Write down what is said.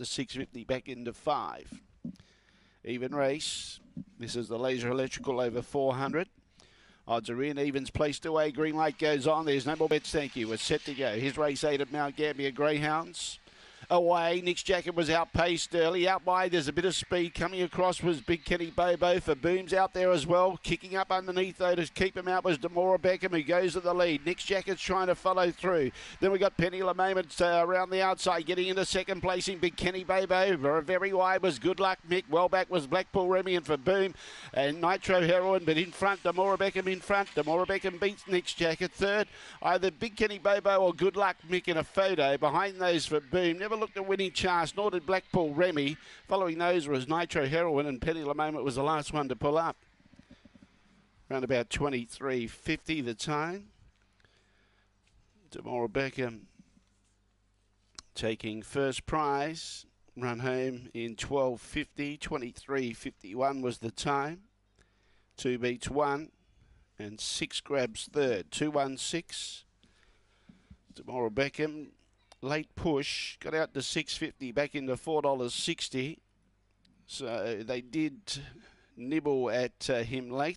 to 650 back into five. Even race. This is the Laser Electrical over 400. Odds are in, evens placed away. Green light goes on. There's no more bets, thank you. We're set to go. His race eight at Mount Gambier Greyhounds away. Nick's jacket was outpaced early. Out wide, there's a bit of speed. Coming across was Big Kenny Bobo for Booms out there as well. Kicking up underneath, though, to keep him out was Demora Beckham, who goes to the lead. Nick's jacket's trying to follow through. Then we got Penny LeMayment uh, around the outside, getting into second place in Big Kenny Bobo. Very wide was Good Luck Mick. Well back was Blackpool Remy and for Boom. And Nitro Heroin, but in front, Demora Beckham in front. Demora Beckham beats Nick's jacket third. Either Big Kenny Bobo or Good Luck Mick in a photo. Behind those for Boom. Never looked a winning chance, nor did Blackpool Remy. Following those was Nitro Heroin, and Penny Moment was the last one to pull up. Around about 23.50 the time. Demora Beckham taking first prize. Run home in 12.50. 23.51 was the time. Two beats one. And six grabs third. 216. Demora Beckham late push, got out to 650, back into $4.60. So they did nibble at uh, him late.